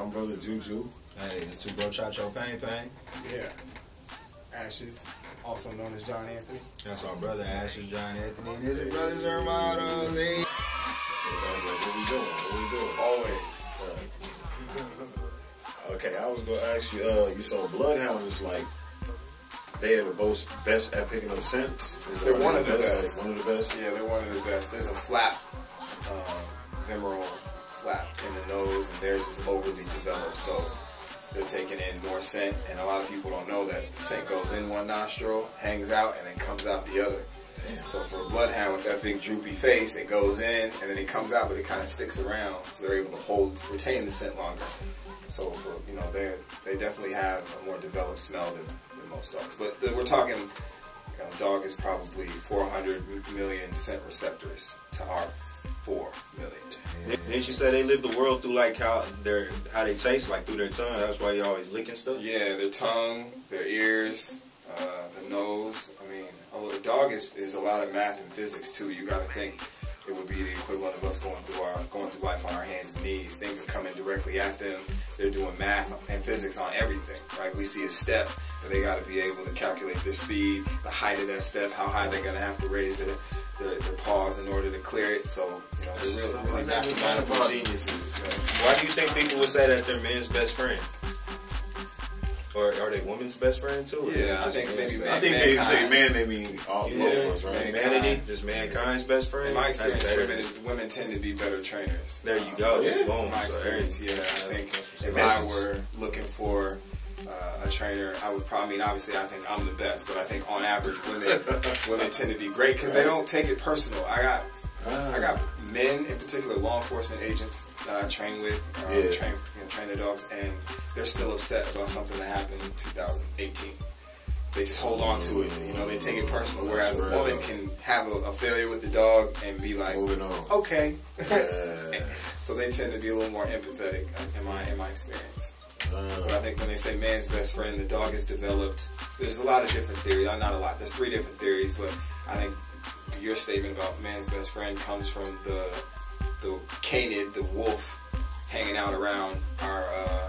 I'm brother Juju. Hey, it's two bro Chacho Pain Pain. Yeah. Ashes, also known as John Anthony. That's our brother Ashes John Anthony and his brothers Hermanos. Hey. What we doing? What we doing? Always. Okay, I was gonna ask you. Uh, you saw Bloodhound is like they are the most best at picking up scents. Is They're one of the best. Like one of the best. Yeah, they're one of the best. There's a flap, Vimeral flap in the nose, and theirs is overly developed, so they're taking in more scent. And a lot of people don't know that the scent goes in one nostril, hangs out, and then comes out the other. So for a bloodhound with that big droopy face, it goes in and then it comes out, but it kind of sticks around, so they're able to hold, retain the scent longer. So for you know, they they definitely have a more developed smell than, than most dogs. But the, we're talking, you know, dog is probably 400 million scent receptors to our 4 million. Didn't you say they live the world through like how their how they taste, like through their tongue? That's why you always licking stuff. Yeah, their tongue, their ears, uh, the nose. I mean, a dog is, is a lot of math and physics too. You got to think it would be the equivalent of us going through our going through life on our hands and knees. Things are coming directly at them. They're doing math and physics on everything. Right? We see a step, but they got to be able to calculate their speed, the height of that step, how high they're gonna have to raise their their, their paws in order to clear it. So you know, they're really, really mathematical geniuses. uh, Why do you think people would say that they're men's best friend? Or are they women's best friend too? Is Yeah, I think maybe best- I think they say man, they mean all Yeah, both of us, right? Humanity, just mankind's best friend. In my experience, women, women tend to be better trainers. There you go. Yeah. Boom. My experience, yeah. I think if I were looking for uh, a trainer, I would probably, I mean, obviously, I think I'm the best, but I think on average, women women tend to be great because they don't take it personal. I got I got men, in particular, law enforcement agents that I train with, uh, Yeah. train you know, train their dogs, and they're still upset about something that happened in 2018. They just hold on to it, you know. They take it personal. Whereas a woman can have a, a failure with the dog and be like, okay. Yeah. so they tend to be a little more empathetic uh, in my in my experience. But Uh, I think when they say man's best friend, the dog is developed. There's a lot of different theories. Not a lot. There's three different theories, but I think your statement about man's best friend comes from the the canid, the wolf, hanging out around our uh,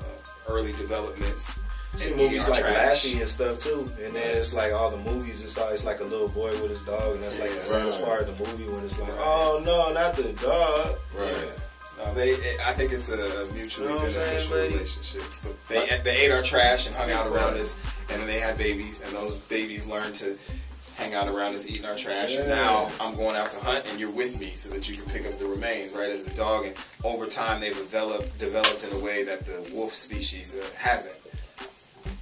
uh, early developments. See movies like trash. Lassie and stuff too, and then it's like all the movies. It's always like a little boy with his dog, and that's like the Yeah. saddest Right. part of the movie when it's like, Right. oh no, not the dog. Right. Yeah. No, they. I think it's a mutually You know I'm saying, beneficial relationship. But they they ate our trash and hung out around us, and then they had babies, and those babies learned to hang out around us, eating our trash. And Yeah. now I'm going out to hunt, and you're with me, so that you can pick up the remains, right? As the dog, and over time they've developed developed in a way that the wolf species uh, hasn't.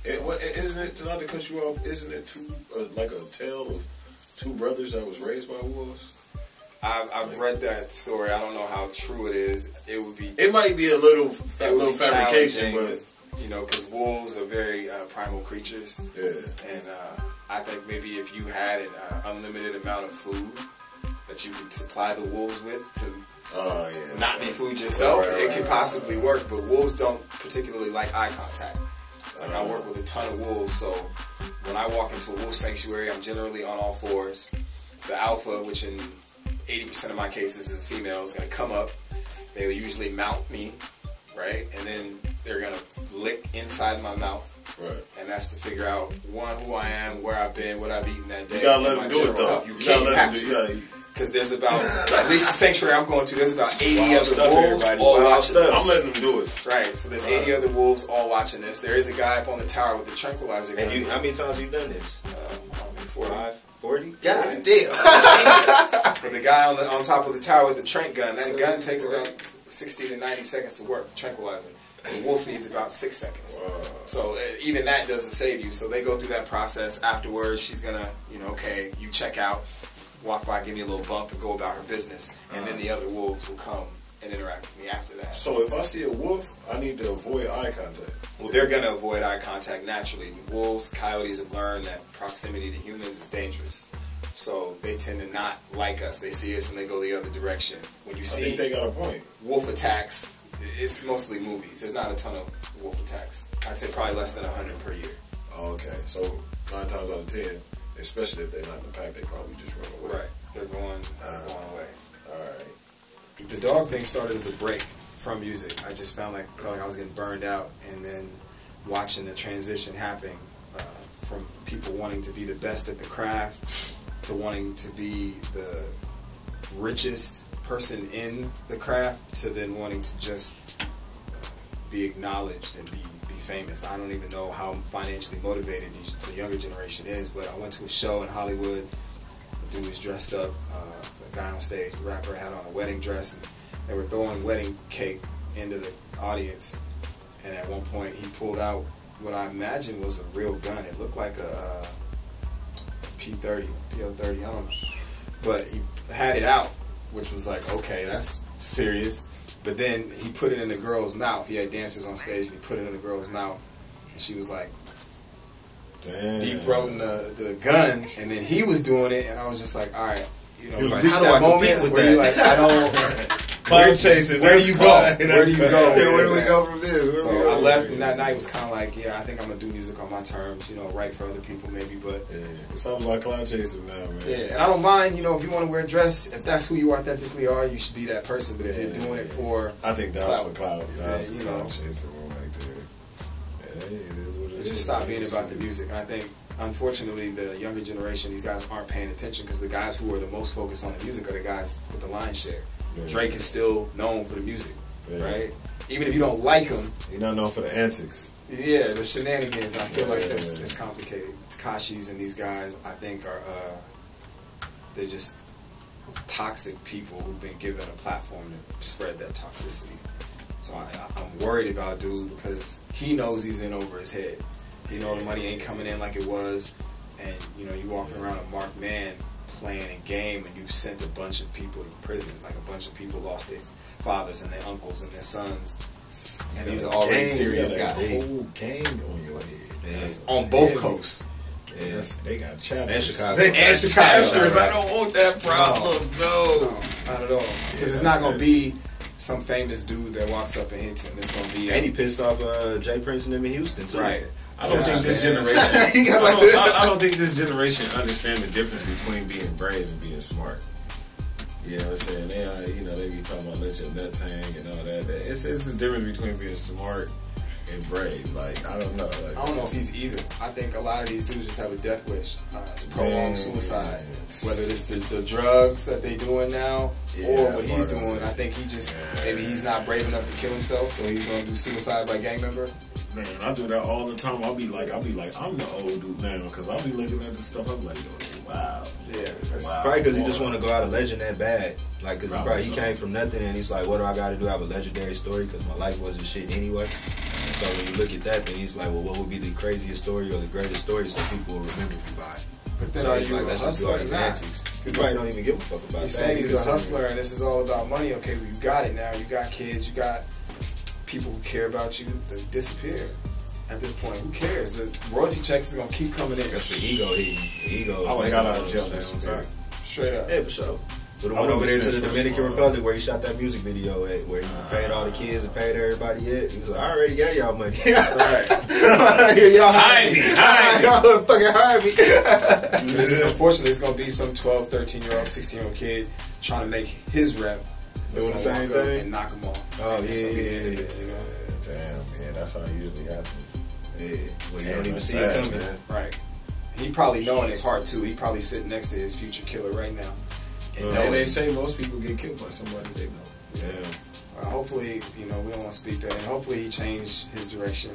it, what, isn't it not to cut you off? Isn't it two uh, like a tale of two brothers that was raised by wolves? I've, I've read that story. I don't know how true it is. It would be It might be a little a little fabrication, but you know, because wolves are very uh, primal creatures. yeah. And uh, I think maybe if you had an uh, unlimited amount of food that you could supply the wolves with to Oh yeah. not be food yourself, Right, right, it could possibly work. But wolves don't particularly like eye contact. Like I work with a ton of wolves, so when I walk into a wolf sanctuary, I'm generally on all fours. The alpha, which in 80% of my cases is a female, is going to come up. They will usually mount me, right? And then they're going to lick inside my mouth Right. and that's to figure out one who I am, where I've been, what I've eaten that day. You gotta let them do it though. You, You can't gotta let have them do. to because there's about at least the sanctuary I'm going to. There's about 80 Wild other stuff, wolves everybody. all Wild watching stuff. this. I'm letting them do it. Right, so there's 80 other wolves all watching this. There is a guy up on the tower with the tranquilizer gun. And you, how many times have you done this? uh, I don't know, 40. Five, forty? Yeah. God damn. But the guy on the on top of the tower with the trank gun, that gun takes about 60 to 90 seconds to work. The tranquilizer. The wolf needs about six seconds. So uh, even that doesn't save you. So they go through that process. Afterwards, she's gonna, you know, okay, you check out, walk by, give me a little bump, and go about her business. And then the other wolves will come and interact with me after that. So if I see a wolf, I need to avoid eye contact. Well, they're gonna avoid eye contact naturally. Wolves, coyotes have learned that proximity to humans is dangerous. So they tend to not like us. They see us and they go the other direction. When you I see think they got a point. wolf attacks, it's mostly movies. There's not a ton of wolf attacks. I'd say probably less than 100 per year. Oh, okay, so nine times out of ten, especially if they're not in the pack, they probably just run away. Right. They're going, Uh, going away. All right. The dog thing started as a break. from music. I just found like felt like I was getting burned out, and then watching the transition happen uh, from people wanting to be the best at the craft to wanting to be the richest person in the craft to then wanting to just be acknowledged and be, be famous. I don't even know how financially motivated these, the younger generation is, but I went to a show in Hollywood. The dude was dressed up. Uh, the guy on stage, the rapper, had on a wedding dress, and they were throwing wedding cake into the audience. And at one point, he pulled out what I imagine was a real gun. It looked like a uh, P30, PO30, I don't know. But he had it out, which was like, okay, that's serious. But then he put it in the girl's mouth. He had dancers on stage, and he put it in the girl's mouth. And she was like, Damn. deep throating the, the gun, and then he was doing it, and I was just like, all right, you know, You're you like, reach how do that I compete moment with where you're that? like, I don't. Clout chasing. Where that's do you go? Where do you go? Yeah, where do we go from this? Where So we I left, and that night was kind of like, yeah, I think I'm gonna do music on my terms, you know, write for other people maybe, but Yeah, it's all about clout chasing now, man. yeah, and I don't mind, you know, if you want to wear a dress, if that's who you authentically are, you should be that person. But if you're doing it for, I think that's Clout. was for clout. That was Yeah, for you clout know. chasing right there. Hey, it is what it is. just stop being about the music. I think, unfortunately, the younger generation, these guys aren't paying attention because the guys who are the most focused on the music are the guys with the lion's share. Yeah. Drake is still known for the music, Yeah. right? Even if you don't like him, You're not known for the antics. yeah, the shenanigans. I feel like Yeah. that's it's complicated. Tekashi's and these guys, I think, are uh, they're just toxic people who've been given a platform to spread that toxicity. So I, I- I'm worried about dude because he knows he's in over his head. You know the money ain't coming in like it was, and you know you walking around a marked man playing a game, and you've sent a bunch of people to prison. Like a bunch of people lost their fathers and their uncles and their sons, and these are already Gang, serious you got a guys whole gang on your head. Yeah. That's on both heavy. coasts. Yes, they got chapters. And Chicago. They got And Chicago. chapters. I don't want that problem. No. No, not at all. Because it's not gonna be some famous dude that walks up and hits him. It's gonna be And he pissed off uh, J Prince and them in Houston too. right. I don't think this generation. I, don't, this. I, I don't think this generation understand the difference between being brave and being smart. You know what I'm saying? They, uh, you know, they be talking about let your nuts hang and all that. that- It's it's the difference between being smart and brave. Like I don't know. Like, I don't know if he's either. I think a lot of these dudes just have a death wish uh, to prolong Man. suicide. Whether it's the, the drugs that they're doing now Yeah, or what he's doing. I think he just maybe he's not brave enough to kill himself, so he's gonna do suicide by gang member. Man, I do that all the time. I'll be like, I'll be like, I'm the old dude now because I'll be looking at this stuff. I'm like, yo, wow. Yeah, that's, Wow. Probably because he just want to go out a legend that bad. Like, because he, Probably probably he came from nothing and he's like, what do I got to do? I have a legendary story because my life wasn't shit anyway. And so when you look at that, then he's like, well, what would be the craziest story or the greatest story so people will remember you by? But then so are he's you like, a let's just do all these antics. He Because probably don't even give a fuck about He's that. saying he's a hustler and this is all about money. Okay, well, you got it now. You got kids. You got people who care about you. They disappear. At this point, who cares? The royalty checks is gonna keep coming in. That's the ego hitting. The ego. I would've got out of jail That's this one what I'm time. Straight up. Yeah, for sure. But the I one over there to the Dominican. Republic where he shot that music video at, where he paid all the kids and paid everybody yet. He was like, I already got y'all money. Right. Here, y'all Hire me, hire me. Y'all fucking hire me. This is, unfortunately, it's gonna be some 12, 13 year old, 16 year old kid trying to make his rep. It's Doing the same thing? and knock him off. Oh, yeah, gonna be the yeah, yeah. it? Damn, man, that's how it usually happens. Yeah, well, you don't even see it coming. Right. He probably know in his heart too. He probably sitting next to his future killer right now. And And they say most people get killed by somebody they know. Yeah. Uh, hopefully, you know, we don't want to speak that, and hopefully he changed his direction.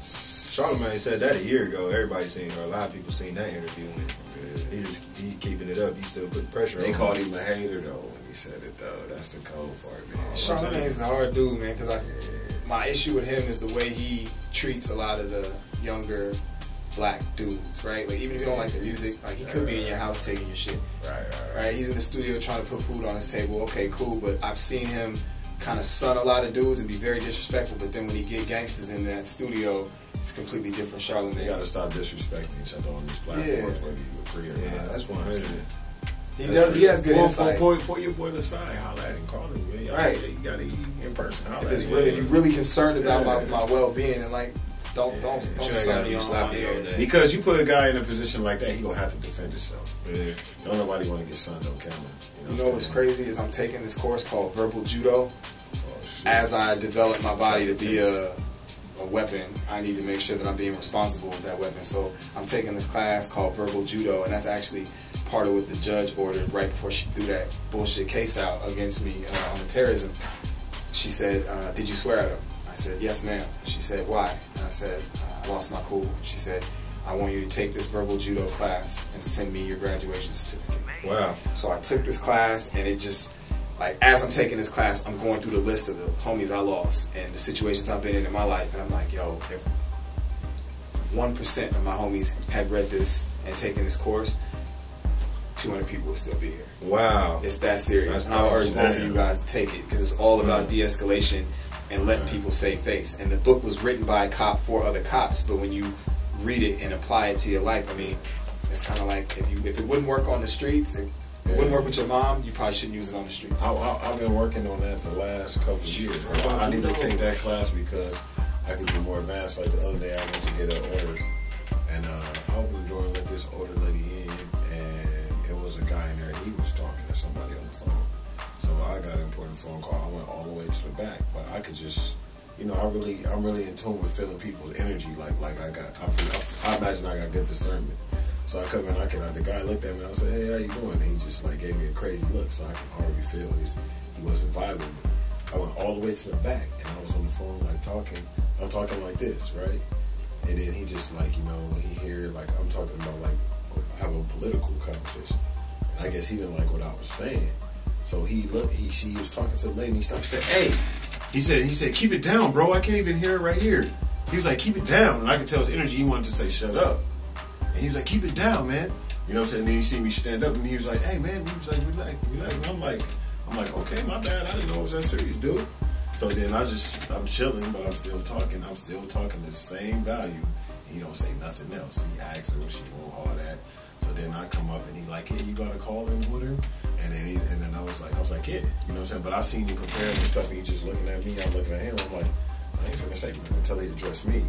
Charlamagne said that a year ago. Everybody seen, or a lot of people seen that interview. And he just he keeping it up. He still putting pressure They on. called him. him a hater though when he said it though. That's the cold part, man. Charlamagne's a hard dude, man. Because I, my issue with him is the way he treats a lot of the younger black dudes, right? Like even if you don't like the music, like he could be in your house taking your shit, Right, right, right. He's in the studio trying to put food on his table. Okay, cool, but I've seen him kind of sun a lot of dudes and be very disrespectful. But then when he get gangsters in that studio, it's completely different. Charlamagne. You Charlamagne. gotta stop disrespecting each other on these platforms, Yeah. whether you agree or Yeah, not. that's one hundred. He does. He has good pull, insight. Pull, pull, pull your boy aside, holla at him, call him. Man. Right. You gotta eat in person. Holla If it's really, if you're really concerned about Yeah. my, my well being, and like, don't don't don't You ain't sun gotta me on sloppy on all air. day. Because you put a guy in a position like that, he gonna have to defend himself. Yeah. Don't nobody want to get sunned on camera. You what know I'm what's crazy is I'm taking this course called verbal judo. Oh as I develop my body to be a, a weapon, I need to make sure that I'm being responsible with that weapon. So I'm taking this class called verbal judo, and that's actually part of what the judge ordered right before she threw that bullshit case out against me uh, on the terrorism. She said, uh, "Did you swear at him?" I said, "Yes, ma'am." She said, "Why?" And I said, "I lost my cool." She said, "I want you to take this verbal judo class and send me your graduation certificate." Wow. So I took this class, and it just like as I'm taking this class, I'm going through the list of the homies I lost and the situations I've been in in my life, and I'm like, yo, if one percent of my homies had read this and taken this course, 200 people would still be here. Wow. It's that serious, That's and I urge both of you guys to take it because it's all about Mm. de-escalation and let people save face. And the book was written by a cop for other cops, but when you read it and apply it to your life, I mean, it's kind of like if you if it wouldn't work on the streets, if it wouldn't work with your mom, you probably shouldn't use it on the streets. I, I, I've been working on that the last couple of years. I, I need to take that class because I could be more advanced. Like the other day, I went to get an order, and uh, I opened the door and let this older lady in, and it was a guy in there. He was talking to somebody I got an important phone call. I went all the way to the back, but I could just, you know, I really, I'm really in tune with feeling people's energy. Like, like I got, I, I imagine I got good discernment. So I come in, I can, the guy looked at me, and I said, hey, how you doing? And he just like gave me a crazy look, so I can already feel he's, he wasn't vibing me. I went all the way to the back, and I was on the phone like talking, I'm talking like this, right? And then he just like, you know, he hear like I'm talking about like having a political conversation. And I guess he didn't like what I was saying. So he looked, he she was talking to the lady, and he stopped and said, hey, he said, he said, keep it down, bro. I can't even hear it right here. He was like, keep it down. And I could tell his energy, he wanted to say, shut up. And he was like, keep it down, man. You know what I'm saying? And then he see me stand up and he was like, hey, man. He was like, relax, relax. And I'm like, I'm like, okay, my bad. I didn't know it was that serious, dude. So then I just, I'm chilling, but I'm still talking. I'm still talking the same value. He don't say nothing else. He asks her what she want, all that. So then I come up and he like, hey, you got a call in her? And then he, and then I was like, I was like, yeah, you know what I'm saying? But I seen you preparing and stuff, and he just looking at me. I'm looking at him. I'm like, I ain't finna say nothing until he address me.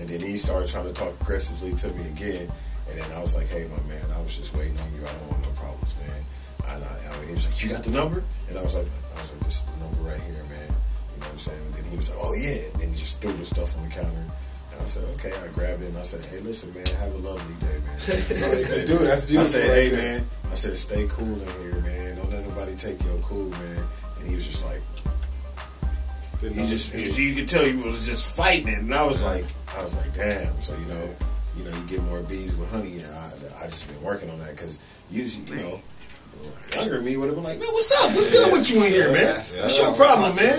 And then he started trying to talk aggressively to me again. And then I was like, hey, my man, I was just waiting on you. I don't want no problems, man. And I, I, he was like, you got the number? And I was like, I was like, this is the number right here, man. You know what I'm saying? And then he was like, oh, yeah. And then he just threw the stuff on the counter. And I said, okay. I grabbed it and I said, hey, listen, man, have a lovely day, man. Dude, that's beautiful I said, hey, man. I said, stay cool in here, man. Don't let nobody take your cool, man. And he was just like, he just, he, you could tell he was just fighting it. And I was like, I was like, damn. So, you know, you know, you get more bees with honey. And I, I just been working on that because usually, you know, younger me would have been like, man, what's up? What's good with you in here, man? What's your problem, man?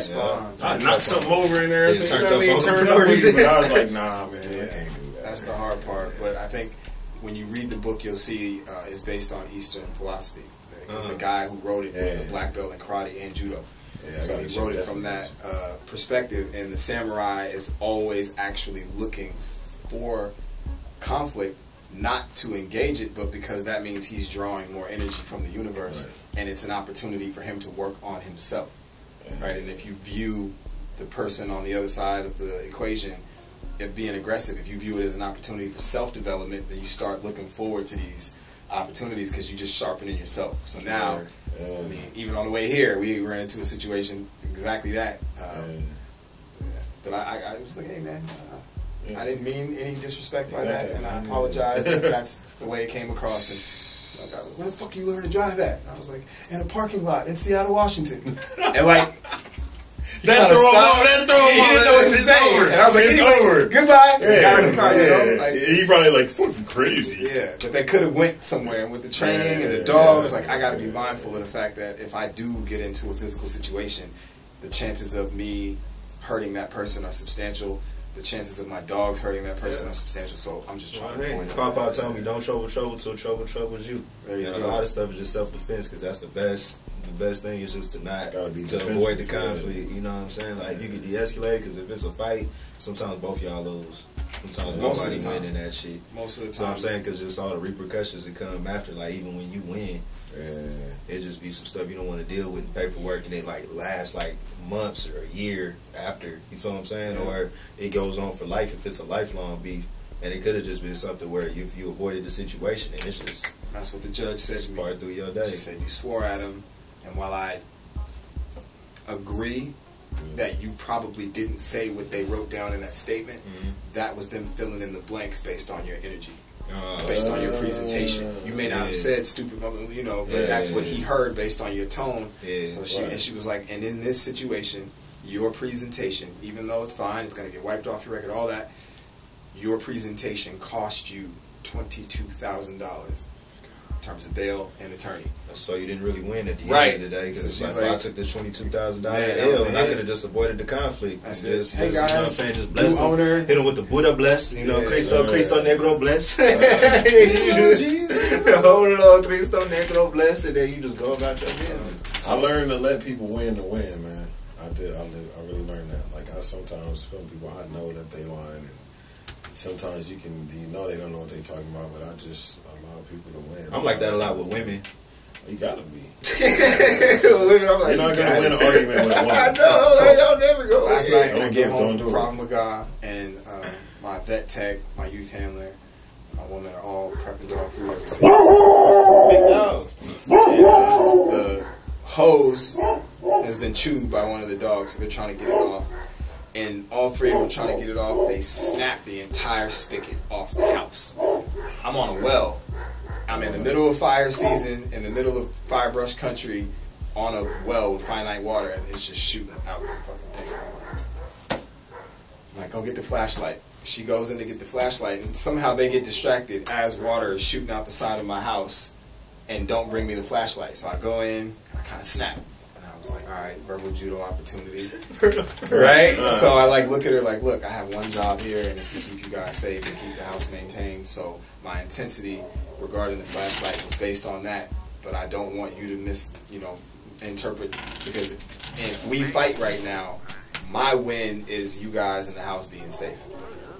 I knocked something over in there. So, you turned know what I mean? Turned up with you. But I was like, nah, man, I Yeah. can't do that. That's the hard part. But I think when you read the book, you'll see uh, it's based on Eastern philosophy. Because Uh-huh. the guy who wrote it was a black belt in karate and judo. Yeah, so he wrote it from that uh, perspective. And the samurai is always actually looking for conflict, not to engage it, but because that means he's drawing more energy from the universe, Right. and it's an opportunity for him to work on himself. Yeah. Right? And if you view the person on the other side of the equation it being aggressive, if you view it as an opportunity for self development, then you start looking forward to these opportunities because you're just sharpening yourself. So now, Yeah. I mean, even on the way here, we ran into a situation exactly that. Um, Yeah. But I, I, I was like, hey man, uh, Yeah. I didn't mean any disrespect by that, and I apologize if that's the way it came across. And like, I was, where the fuck you learn to drive at? And I was like, in a parking lot in Seattle, Washington. and like, That throw him off, that throw him off, didn't know what to say. over. And I was like, It's anyway, over. goodbye. Yeah, Got in the car, you know? yeah. Like, he probably like fucking crazy. yeah, but they could have went somewhere, and with the training and the dogs, yeah. like I got to be mindful of the fact that if I do get into a physical situation, the chances of me hurting that person are substantial. The chances of my dogs hurting that person Yeah. are substantial. So I'm just trying Hey, to point Papa told me don't trouble trouble till trouble troubles you. There you and go. a lot of stuff is just self defense because that's the best. The best thing is just to not Gotta be to avoid the conflict. You know what I'm saying? Like you can de-escalate because if it's a fight, sometimes both y'all lose. Sometimes Most of nobody the time. that shit. Most of the So I'm saying because just all the repercussions that come after. Like even when you win, Yeah. it just be some stuff you don't want to deal with in paperwork, and it like lasts like months or a year after. You feel what I'm saying? Yeah. Or it goes on for life if it's a lifelong beef. And it could have just been something where if you avoided the situation and it's just that's what the judge said to me. part through your day. She said you swore at him, and while I agree that you probably didn't say what they wrote down in that statement. Mhm. That was them filling in the blanks based on your energy, based on your presentation. You may not have said stupid, you know, but Yeah, that's yeah, what yeah. he heard based on your tone. Yeah, so she right. and she was like, and in this situation, your presentation, even though it's fine, it's gonna get wiped off your record, all that, your presentation cost you twenty two thousand dollars terms of bail and attorney. So you didn't really win at the Right. end of the day because she's like, like- I took this twenty two thousand dollars Man, L, and I could have just avoided the conflict. That's And just, Hey, just, you know what I'm saying? Just new bless them. owner. Hit them with the Buddha bless. You know, Yeah. Cristo, Yeah. Cristo Negro bless. Jesus. Hold it on, Cristo Negro bless, and then you just go about your business. Uh, I learned to let people win to win, man. I did. I, did, I really learned that. Like I sometimes some people I know that they lying, and sometimes you can you know they don't know what they're talking about, but I just allow people to win. I'm like that a lot with women. You gotta be. women, I'm You're not gonna win an argument with a woman. I know. So, like, y'all never go. Last night I Don't get home don't from do it. And um, my vet tech, my youth handler, my woman are all prepping dog food. Big dog. And, uh, the hose has been chewed by one of the dogs, so they're trying to get it off. And all three of them trying to get it off, they snap the entire spigot off the house. I'm on a well. I'm in the middle of fire season, in the middle of firebrush country, on a well with finite water, and it's just shooting out the fucking thing. I'm like, go get the flashlight. She goes in to get the flashlight, and somehow they get distracted as water is shooting out the side of my house and don't bring me the flashlight. So I go in, I kind of snap. And I was like, all right, verbal judo opportunity. right? Uh-huh. So I like look at her like, look, I have one job here and it's to keep you guys safe and keep the house maintained. So my intensity regarding the flashlight was based on that. But I don't want you to miss, you know, interpret because if we fight right now, my win is you guys in the house being safe.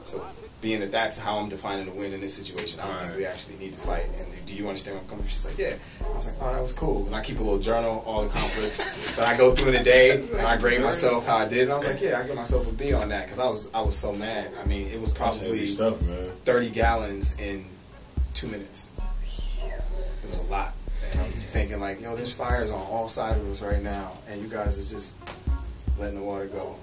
So being that that's how I'm defining the win in this situation, I don't think we actually need to fight. And do you understand where I'm coming from? She's like, yeah. I was like, oh, that was cool. And I keep a little journal, all the conflicts that I go through in a day, and I grade myself how I did. And I was like, yeah, I give myself a B on that because I was I was so mad. I mean, it was probably stuff, man. 30 gallons in two minutes. It was a lot. And I'm thinking like, yo, there's fires on all sides of us right now, and you guys is just letting the water go.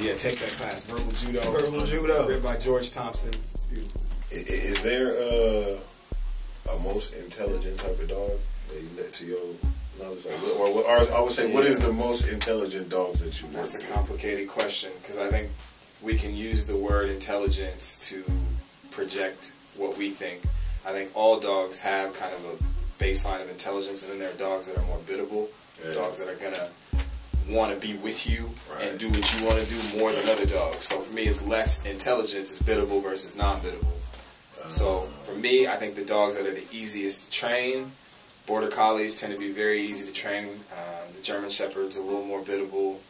Yeah, take that class, verbal judo. Verbal judo. written by George Thompson. It's beautiful. I- i- Is there uh, a most intelligent type of dog that you let to your knowledge? Like, or, or, or I would say, what is the most intelligent dogs that you That's a work with? complicated question because I think we can use the word intelligence to project what we think. I think all dogs have kind of a baseline of intelligence, and then there are dogs that are more biddable, Yeah. dogs that are gonna want to be with you Right. and do what you want to do more than other dogs. So for me, it's less intelligence is biddable versus non-biddable. So for me, I think the dogs that are the easiest to train, border collies tend to be very easy to train. Uh, the German Shepherd's a little more biddable,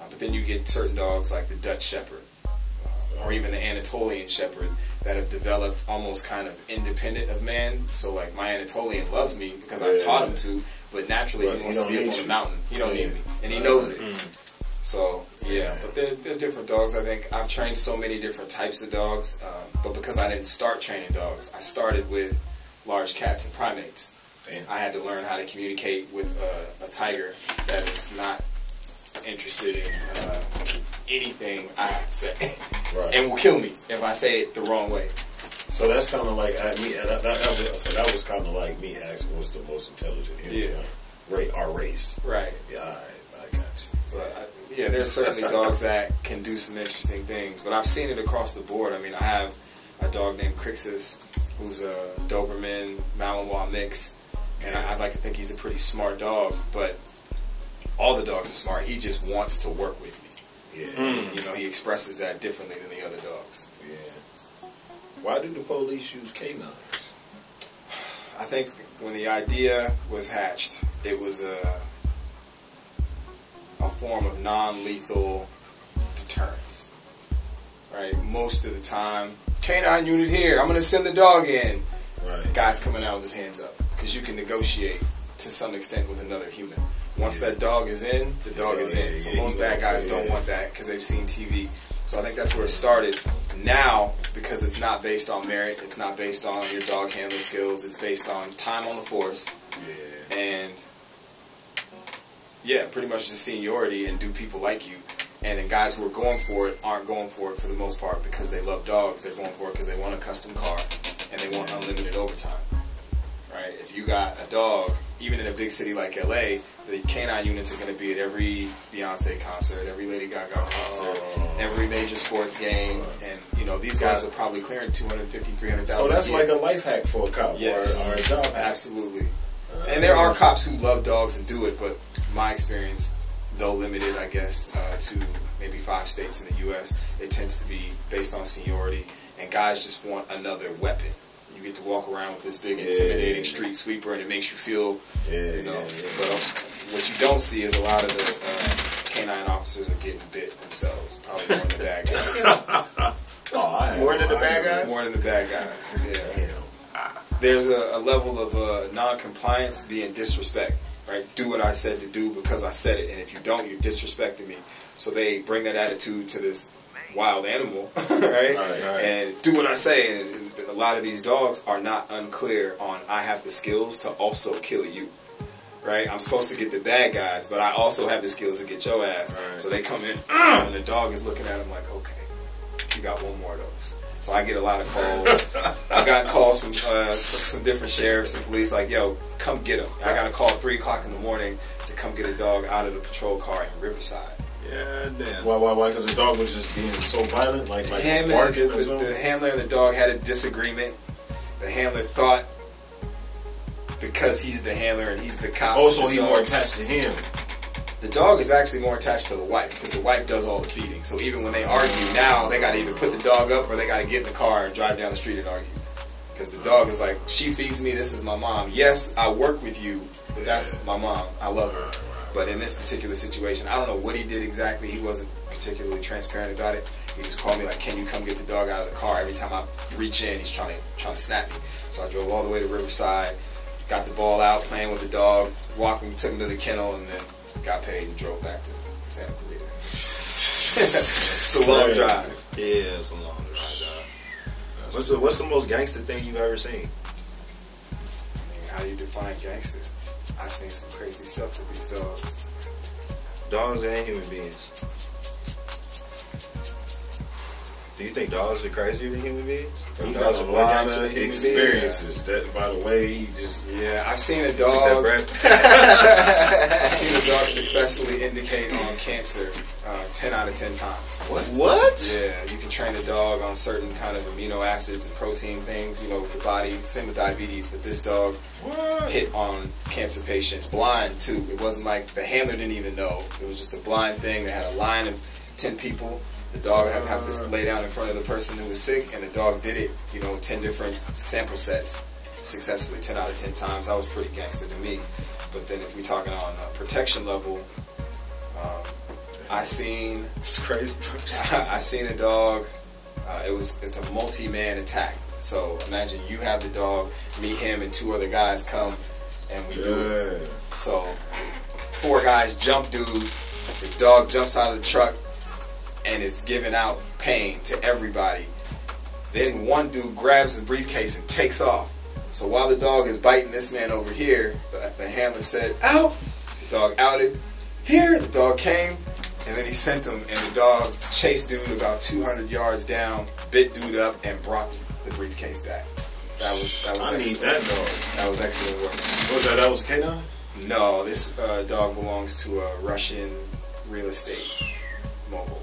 uh, but then you get certain dogs like the Dutch Shepherd uh, or even the Anatolian Shepherd that have developed almost kind of independent of man. So like my Anatolian loves me because I've taught him to, but naturally But he he wants to be up on the you. mountain. He don't Yeah. need me, and he knows it. Mm. So yeah, but they're, they're different dogs. I think I've trained so many different types of dogs, um, but because I didn't start training dogs, I started with large cats and primates. Damn. I had to learn how to communicate with a, a tiger that is not interested in uh, anything I say, Right. and will kill me if I say it the wrong way. So that's kind of like I, me. And that, that, that was, so that was kind of like me asking what's the most intelligent. Yeah. Uh, Rate our race. Right. Yeah, all right, I got you. But I, yeah, there's certainly dogs that can do some interesting things. But I've seen it across the board. I mean, I have a dog named Crixus, who's a Doberman Malinois mix, and I, I'd like to think he's a pretty smart dog. But all the dogs are smart. He just wants to work with me. Yeah, You know, he expresses that differently than Why do the police use canines? I think when the idea was hatched, it was a a form of non-lethal deterrence. Right? Most of the time, canine unit here. I'm gonna send the dog in. Right. Guy's coming out with his hands up because you can negotiate to some extent with another human. Once that dog is in, the dog Yeah, is yeah, in. So yeah, most bad guys don't yeah. want that because they've seen TV. So I think that's where it started. Now, because it's not based on merit, it's not based on your dog handling skills, it's based on time on the force Yeah. and yeah, pretty much just seniority and do people like you. And then guys who are going for it aren't going for it for the most part because they love dogs. They're going for it because they want a custom car and they want unlimited overtime. Right? If you got a dog, even in a big city like LA, the canine units are going to be at every Beyonce concert, every Lady Gaga concert, Oh. every major sports game, and you know these guys are probably clearing 250, 300,000. So that's a like a life hack for a cop Yes. or, or a job hack. Absolutely. And there are cops who love dogs and do it, but my experience, though limited, I guess, uh, to maybe five states in the U.S., it tends to be based on seniority, and guys just want another weapon. You get to walk around with this big, Yeah. intimidating street sweeper, and it makes you feel, Yeah, you know. yeah, yeah. But uh, what you don't see is a lot of the uh, canine officers are getting bit themselves, probably more than the bad guys. Oh, I More than the bad guys? more than the bad guys. Yeah Damn. there's a, a level of uh, non-compliance being disrespect, right? Do what I said to do because I said it, and if you don't, you're disrespecting me. So they bring that attitude to this wild animal, right? Right, right. And do what I say, and, and a lot of these dogs are not unclear on I have the skills to also kill you. Right, I'm supposed to get the bad guys, but I also have the skills to get your ass. Right. So they come in, and the dog is looking at him like, okay, you got one more of those. So I get a lot of calls. I got calls from uh, some, different sheriffs and police, like, yo, come get him. I got a call at three o'clock in the morning to come get a dog out of the patrol car in Riverside. Yeah, damn. Why? Why? Why? Because the dog was just being so violent, like like Him barking the, or the, something. the handler and the dog had a disagreement. The handler thought because he's the handler and he's the cop. Oh, also, the he more attached to him. The dog is actually more attached to the wife because the wife does all the feeding. So even when they argue now, they got to either put the dog up or they got to get in the car and drive down the street and argue. Because the dog is like, she feeds me. This is my mom. Yes, I work with you, but that's my mom. I love her. But in this particular situation, I don't know what he did exactly. He wasn't particularly transparent about it. He just called me like, "Can you come get the dog out of the car?" Every time I reach in, he's trying to trying to snap me. So I drove all the way to Riverside, got the ball out, playing with the dog, walked him, took him to the kennel, and then got paid and drove back to Santa Clarita. it's a long drive. Yeah, it's a long drive. What's the, what's the most gangster thing you've ever seen? I how you define gangsters. I've seen some crazy stuff with these dogs. Dogs and human beings. Do you think dogs are crazier than human beings? Or He dogs got are a more lot of than beings? experiences. That by the way, he just Yeah, I've seen a Took that dog. I've seen a dog successfully indicate on cancer uh, ten out of ten times. What? What? Yeah, you can train the dog on certain kind of amino acids and protein things, you know, with the body. Same with diabetes, but this dog what? hit on cancer patients, blind too. It wasn't like the handler didn't even know. It was just a blind thing. They had a line of ten people. The dog have, have to lay down in front of the person who was sick, and the dog did it. You know, ten different sample sets successfully, ten out of ten times. That was pretty gangster to me. But then, if we're talking on a protection level, um, I seen It's crazy. I seen a dog. Uh, it was it's a multi-man attack. So imagine you have the dog, me, him, and two other guys come, and we do it. So four guys jump dude. His dog jumps out of the truck and is giving out pain to everybody. Then one dude grabs the briefcase and takes off. So while the dog is biting this man over here, the, the handler said, "Out!" The dog outed. Here, the dog came, and then he sent him, and the dog chased dude about 200 yards down, bit dude up, and brought the briefcase back. That was that was I need that dog. That was excellent work. What was that? That was a canine. No, this uh, dog belongs to a Russian real estate mogul.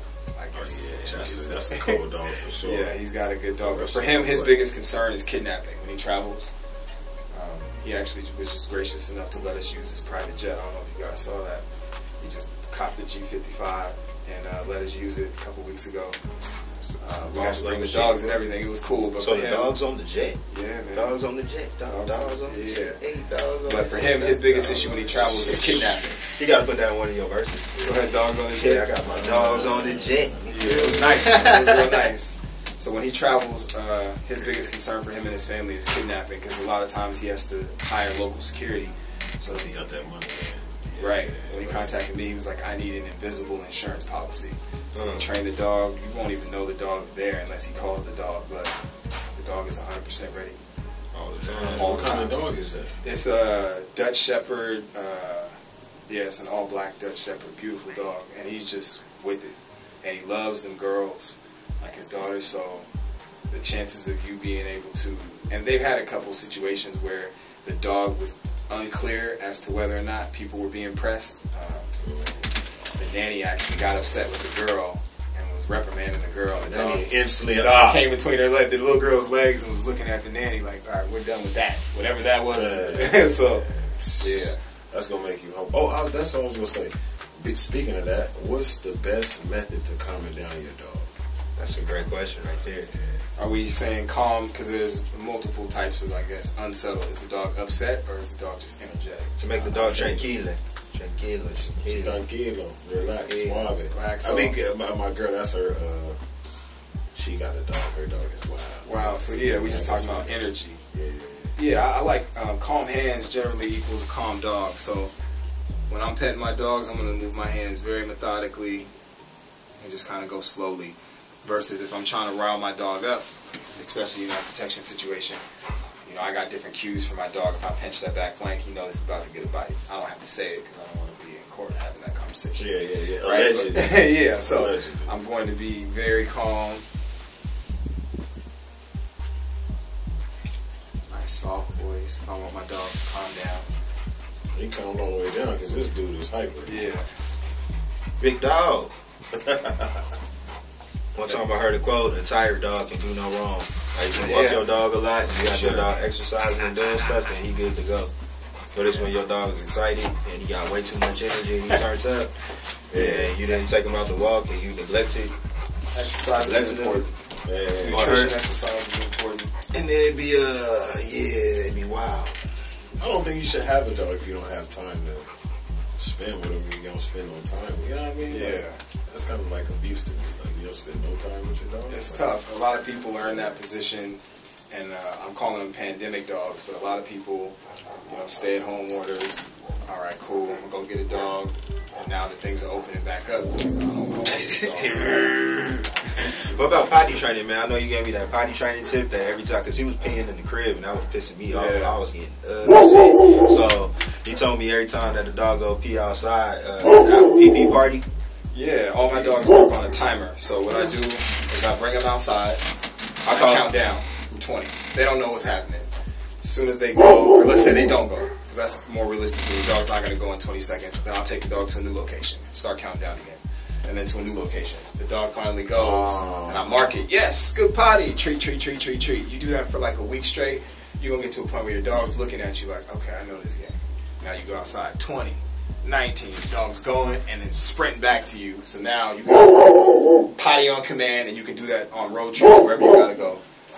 I guess. is what Yeah, that's a, that's a cool dog for sure. Yeah, he's got a good dog. But for him, his biggest concern is kidnapping when he travels. Um, he actually was just gracious enough to let us use his private jet. I don't know if you guys saw that. He just copped the G55 and uh, let us use it a couple weeks ago. Uh, we got to bring the dogs and everything. It was cool, but So for the him, dogs on the jet. yeah, man. Dogs on the jet. Dog, Dogs dogs, on- on the yeah. jet. Hey, dogs on But for him, his biggest issue when he travels is kidnapping. You gotta put that in one of your verses. Go ahead, dogs on the Yeah, I got my dogs on the jet. Yeah, it was nice. It was real nice. So when he travels, uh, his biggest concern for him and his family is kidnapping because a lot of times he has to hire local security. So He got that money, man. Yeah, right yeah, when he contacted me, he was like, "I need an invisible insurance policy." So we Mm. train the dog. You won't even know the dog's there unless he calls the dog, but the dog is 100% ready. All the time. All What the kind of time. dog is that? It's a Dutch Shepherd, uh, Yeah, it's an all black Dutch Shepherd, beautiful dog, and he's just with it, and he loves them girls, like his daughters. So the chances of you being able to, and they've had a couple situations where the dog was unclear as to whether or not people were being pressed. Uh, the nanny actually got upset with the girl and was reprimanding the girl. The Then dog, instantly the dog came between her leg, the little girl's legs, and was looking at the nanny like, "All right, we're done with that. Whatever that was." Yeah. so, yeah. That's gonna make you hope. Oh, I, that's what I was gonna say. Be- Speaking of that, what's the best method to calming down your dog? That's a great question right there. Are we saying calm? Because there's multiple types of, I guess, unsettled. Is the dog upset or is the dog just energetic? To make the dog tranquilo. Tranquilo. Tranquilo. Tranquilo, relax, Yeah. suave. Relax. I mean, uh, my, my girl, that's her. Uh, she got a dog. Her dog is wild. Wow. So yeah, we just talking about energy. Yeah, yeah, Yeah, I, I like um, calm hands generally equals a calm dog. So when I'm petting my dogs, I'm gonna move my hands very methodically and just kind of go slowly. Versus if I'm trying to rile my dog up, especially in a protection situation, you know, I got different cues for my dog. If I pinch that back flank, he knows he's about to get a bite. I don't have to say it because I don't want to be in court having that conversation. yeah, yeah, yeah. Right? Allegedly. yeah, so Allegedly. I'm going to be very calm. Nice soft voice. If I want my dogs to calm down. He calmed all the way down because this dude is hyper. Yeah. Big dog. One time I heard a quote, a tired dog can do no wrong. Like you can walk Yeah. your dog a lot, you got Sure. your dog exercising and doing stuff, then he good to go. But it's when your dog is excited and he got way too much energy and he turns up, and you didn't take him out to walk and you neglected, Exercise is important. Yeah, Nutrition exercise is important. and then it'd be uh yeah, it'd be wild. I don't think you should have a dog if you don't have time to spend with him. You don't spend no time. You know what I mean? Like, Yeah. that's kind of like abuse to me. Like you don't spend no time with your dog. It's Like, tough. A lot of people are in that position, and uh, I'm calling them pandemic dogs, but a lot of people, you know, stay at home orders. All right, cool. I'm gonna go get a dog, and now that things are opening back up, I don't know. what to do. What about potty training, man? I know you gave me that potty training tip that every time, because he was peeing in the crib and that was pissing me off. Yeah. I was getting upset. So he told me every time that the dog go pee outside, uh, pee pee party, Yeah, all my dogs work on a timer. So what I do is I bring them outside. I I count down from 20. They don't know what's happening. As soon as they go, let's say they don't go, because that's more realistic. The dog's not going to go in 20 seconds. Then I'll take the dog to a new location, start counting down again, and then to a new location. The dog finally goes, Oh. and I mark it. Yes, good potty. Treat, treat, treat, treat, treat. You do that for like a week straight, you're going to get to a point where your dog's looking at you like, okay, I know this game. Now you go outside, 20. 19, dog's going and then sprinting back to you. So now you got potty on command, and you can do that on road trips wherever you gotta go.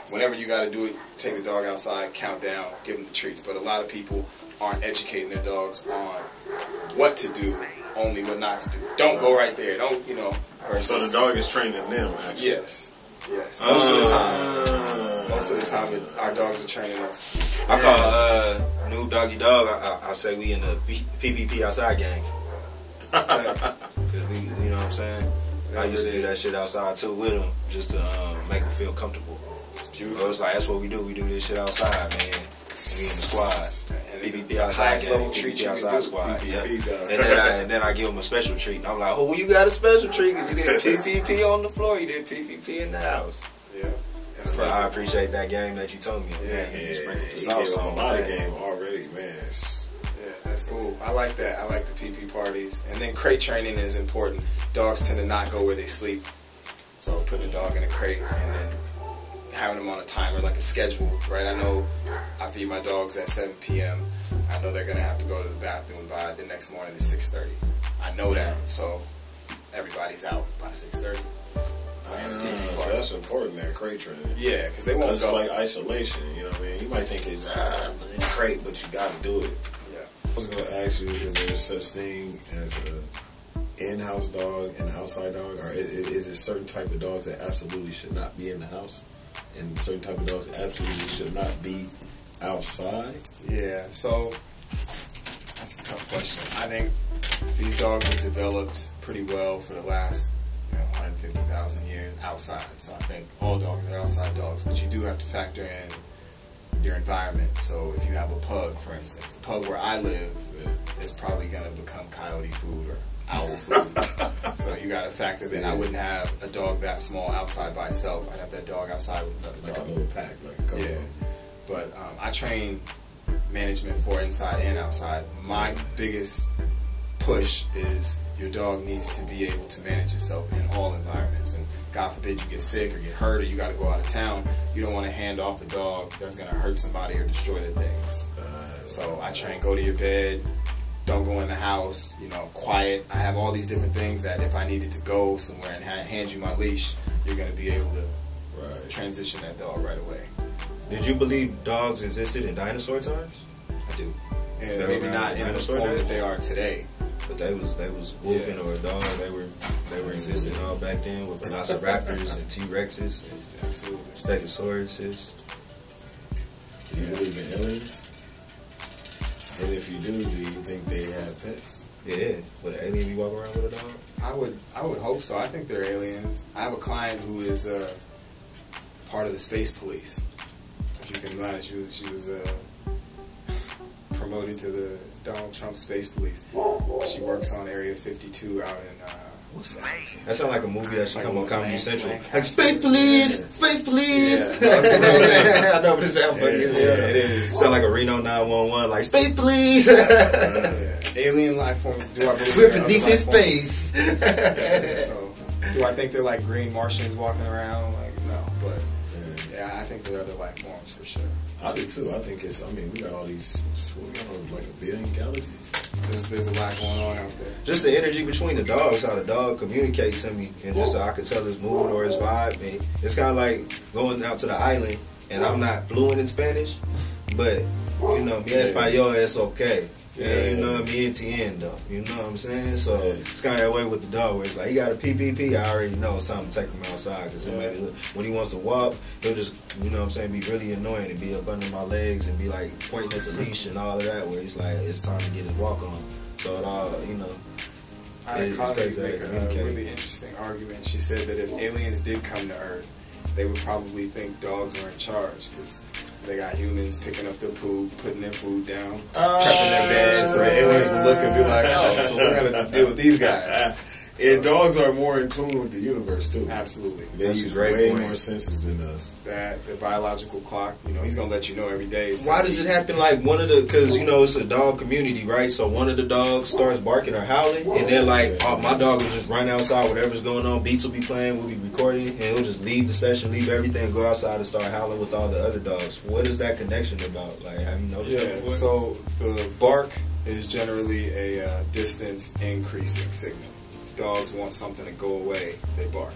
Whenever you gotta do it, take the dog outside, count down, give them the treats. But a lot of people aren't educating their dogs on what to do, only what not to do. Don't go right there. Don't you know? So the dog is training them. Actually. yes, yes. Most of the time, Uh, most of the time, it- our dogs are training us. I call uh new doggy dog. I, I, I say we in the P- PvP outside gang. Cause we, you know what I'm saying. I used to do that shit outside too with them, just to um, make them feel comfortable. It's You know, beautiful. it's like that's what we do. We do this shit outside, man. We in the squad. And PvP the outside level treat outside squad. Yeah. And then I and then I give them a special treat. And I'm like, oh, you got a special treat because you did PPP on the floor. You did PPP in the house. Yeah, that's But I appreciate that game that you told me. Yeah, man, you sprinkled the sauce on a lot of game already, man. Yeah, that's cool. I like that. I like the PP parties. And then crate training is important. Dogs tend to not go where they sleep. So put a dog in a crate and then having them on a timer, like a schedule, right? I know I feed my dogs at 7 p.m. I know they're going to have to go to the bathroom by the next morning at 6.30. I know that. So everybody's out by 6.30. Ah, so that's important, that crate training. Yeah, because they won't Because it's like isolation, you know what I mean? You might think it's ah, but it's crate, but you got to do it. yeah. I was going to ask you, is there such thing as a in-house dog and an outside dog, or i- i- is it certain type of dogs that absolutely should not be in the house, and certain type of dogs absolutely should not be outside? Yeah, so that's a tough question. I think these dogs have developed pretty well for the last you know, 150,000 years outside. So I think all dogs are outside dogs, but you do have to factor in your environment. So if you have a pug, for instance, a pug where I live is probably gonna become coyote food or owl food. so you gotta factor that I wouldn't have a dog that small outside by itself. I'd have that dog outside with another Like a little pack, like a couple. Yeah, but um, I train management for inside and outside. My biggest push is your dog needs to be able to manage itself in all environments. And God forbid you get sick or get hurt or you got to go out of town. You don't want to hand off a dog that's going to hurt somebody or destroy their things. Uh, So I train go to your bed, don't go in the house, you know, quiet. I have all these different things that if I needed to go somewhere and ha- hand you my leash, you're going to be able to right. transition that dog right away. Did you believe dogs existed in dinosaur times? I do. And maybe not in the form days? that they are today. But they was they was wolfing Yeah. or a dog. They were they were existing all back then with velociraptors and T Rexes and Absolutely. Stegosauruses. Do you believe in aliens? And if you do, do you think they have pets? Yeah, would an alien be walking around with a dog? I would I would hope so. I think they're aliens. I have a client who is uh, part of the space police. If you can imagine, she was, she was uh, promoted to the Donald Trump space police. She works on Area 52 out in. Uh, What's that? That sounds like a movie that should come on Comedy Central. Like Space Police, Space Police. Yeah, that's what it I know, but it sounds funny Yeah, hell. it is. Sound like a Reno 911, like Space Police. yeah. Alien life form. Do I believe We're beneath his face. So, do I think they're like green Martians walking around? Like, no, but Yeah. yeah, I think there are other life forms for sure. I do too. I think it's. I mean, we got all these. We got like a billion galaxies. There's there's a lot going on out there. just the energy between the dogs, how the dog communicates to me, and just so I could tell his mood or his vibe. And it's kind of like going out to the island, and I'm not fluent in Spanish, but you know, mi español es okay. Yeah, you know, me though. You know what I'm saying? So Yeah. it's kind of that way with the dog, where it's like he got a PPP. I already know it's time to take him outside because Yeah. when he wants to walk, he'll just you know what I'm saying be really annoying and be up under my legs and be like pointing at the leash and all of that. Where he's like, it's time to get his walk on. So it all you know. I had a It's colleague make a really interesting argument. She said that if aliens did come to Earth, they would probably think dogs are in charge because they got humans picking up their poop, putting their food down, prepping their oh, bed, so the aliens would look and be like, "Oh, so we're gonna deal with these guys." And dogs are more in tune with the universe too. Absolutely. They That's use great way point. more senses than us. That the biological clock, you know, he's gonna let you know every day. Why does to it happen like one of the, because you know it's a dog community, right? So one of the dogs starts barking or howling, and then like oh, my dog will just run outside, whatever's going on, beats will be playing, we'll be recording, and he'll just leave the session, leave everything, go outside and start howling with all the other dogs. What is that connection about? Like, have you noticed Yeah, that before? so the bark is generally a uh, distance increasing signal. Dogs want something to go away, they bark.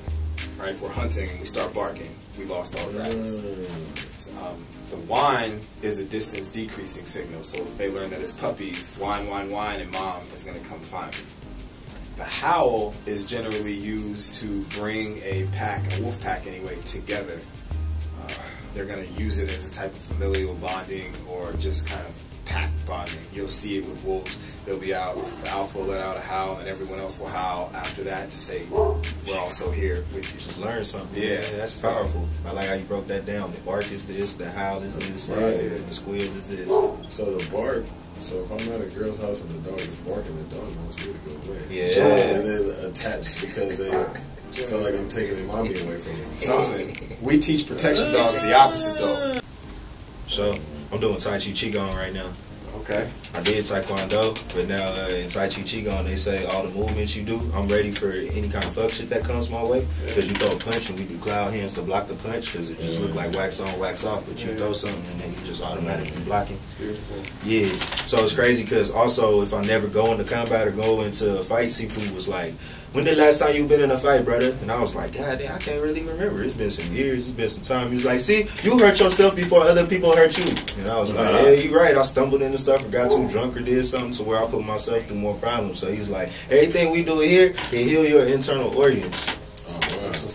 Right? If we're hunting and we start barking, we lost all the rabbits. Um, the whine is a distance decreasing signal, so they learn that as puppies, whine, whine, whine, and mom is going to come find me. The howl is generally used to bring a pack, a wolf pack anyway, together. Uh, they're going to use it as a type of familial bonding or just kind of pack bonding. You'll see it with wolves. They'll be out, the alpha will let out a howl, and everyone else will howl after that to say, We're also here with you. Just learn something. Yeah. that's powerful. I like how you broke that down. The bark is this, the howl is this, Right. the squeal is this. So the bark. So if I'm at a girl's house and the dog is barking, the dog wants me to go away. Yeah. So, and then attached because they feel like I'm taking their mommy away from them. Something. We teach protection dogs the opposite, though. So I'm doing Tai Chi Qigong right now. Okay. I did Taekwondo, but now uh, in Tai Chi Qigong they say all the movements you do, I'm ready for any kind of fuck shit that comes my way. Because you throw a punch and we do cloud hands to block the punch because it just look like wax on, wax off. But you Yeah. throw something and then you just automatically blocking. It's beautiful. Yeah. So it's crazy because also if I never go into combat or go into a fight, Seafood was like, when the last time you been in a fight, brother? And I was like, God damn, I can't really remember. It's been some years. It's been some time. He's like, see, you hurt yourself before other people hurt you. And I was like, Uh-huh. yeah, you're right. I stumbled into stuff or got too drunk or did something to where I put myself through more problems. So he's like, everything we do here can heal your internal organs.